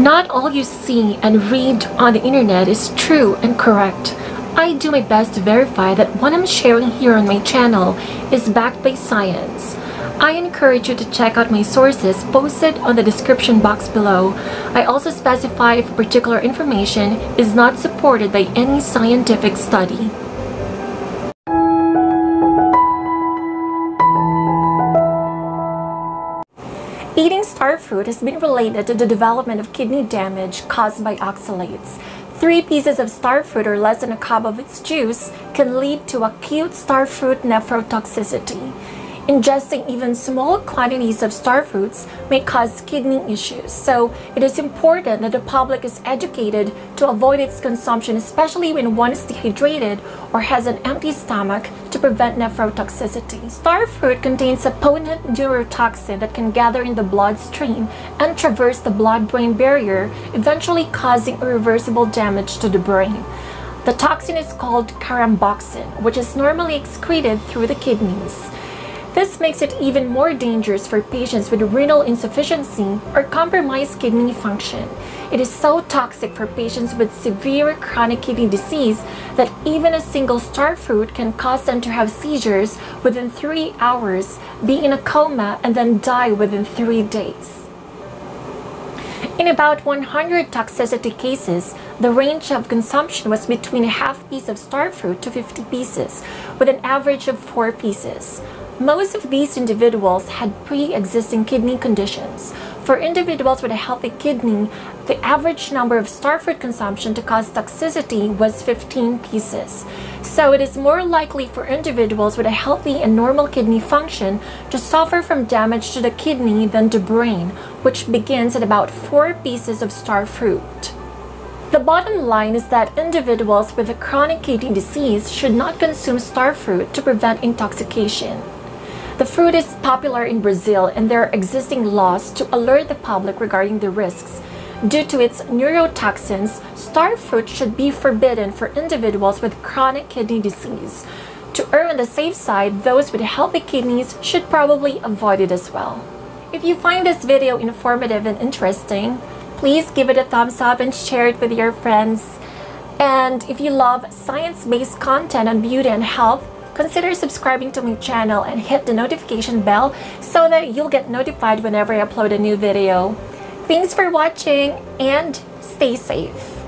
Not all you see and read on the internet is true and correct. I do my best to verify that what I'm sharing here on my channel is backed by science. I encourage you to check out my sources posted on the description box below. I also specify if particular information is not supported by any scientific study. Eating star fruit has been related to the development of kidney damage caused by oxalates. Three pieces of star fruit or less than a cup of its juice can lead to acute star fruit nephrotoxicity. Ingesting even small quantities of star fruits may cause kidney issues, so it is important that the public is educated to avoid its consumption, especially when one is dehydrated or has an empty stomach to prevent nephrotoxicity. Star fruit contains a potent neurotoxin that can gather in the bloodstream and traverse the blood-brain barrier, eventually causing irreversible damage to the brain. The toxin is called caramboxin, which is normally excreted through the kidneys. This makes it even more dangerous for patients with renal insufficiency or compromised kidney function. It is so toxic for patients with severe chronic kidney disease that even a single star fruit can cause them to have seizures within three hours, be in a coma, and then die within three days. In about 100 toxicity cases, the range of consumption was between a half piece of star fruit to 50 pieces, with an average of 4 pieces. Most of these individuals had pre-existing kidney conditions. For individuals with a healthy kidney, the average number of starfruit consumption to cause toxicity was 15 pieces. So it is more likely for individuals with a healthy and normal kidney function to suffer from damage to the kidney than the brain, which begins at about 4 pieces of starfruit. The bottom line is that individuals with a chronic kidney disease should not consume starfruit to prevent intoxication. The fruit is popular in Brazil and there are existing laws to alert the public regarding the risks. Due to its neurotoxins, star fruit should be forbidden for individuals with chronic kidney disease. To err on the safe side, those with healthy kidneys should probably avoid it as well. If you find this video informative and interesting, please give it a thumbs up and share it with your friends. And if you love science-based content on beauty and health, consider subscribing to my channel and hit the notification bell so that you'll get notified whenever I upload a new video. Thanks for watching and stay safe.